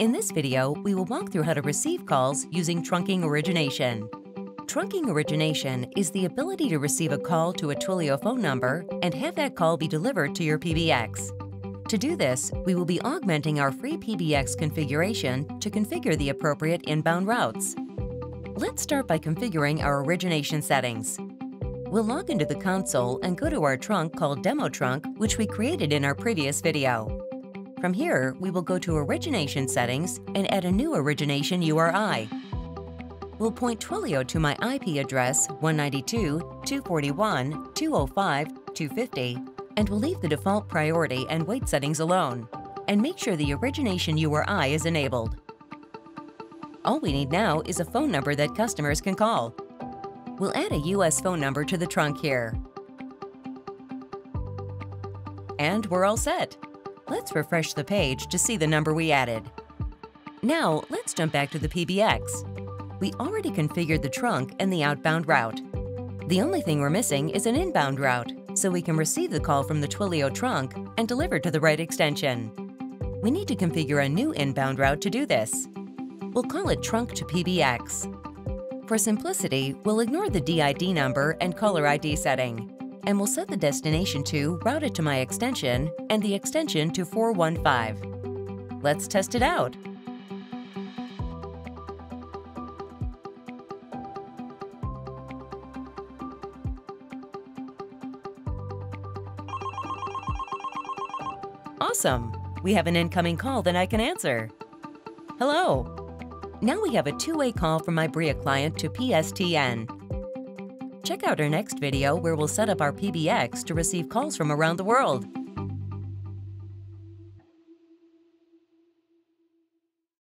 In this video, we will walk through how to receive calls using trunking origination. Trunking origination is the ability to receive a call to a Twilio phone number and have that call be delivered to your PBX. To do this, we will be augmenting our FreePBX configuration to configure the appropriate inbound routes. Let's start by configuring our origination settings. We'll log into the console and go to our trunk called Demo Trunk, which we created in our previous video. From here, we will go to Origination Settings and add a new origination URI. We'll point Twilio to my IP address 192.241.205.250 and we'll leave the default priority and wait settings alone. And make sure the origination URI is enabled. All we need now is a phone number that customers can call. We'll add a US phone number to the trunk here. And we're all set. Let's refresh the page to see the number we added. Now, let's jump back to the PBX. We already configured the trunk and the outbound route. The only thing we're missing is an inbound route, so we can receive the call from the Twilio trunk and deliver to the right extension. We need to configure a new inbound route to do this. We'll call it Trunk to PBX. For simplicity, we'll ignore the DID number and caller ID setting and we'll set the destination to routed to my extension and the extension to 415. Let's test it out. Awesome! We have an incoming call that I can answer. Hello! Now we have a two-way call from my Bria client to PSTN. Check out our next video where we'll set up our PBX to receive calls from around the world.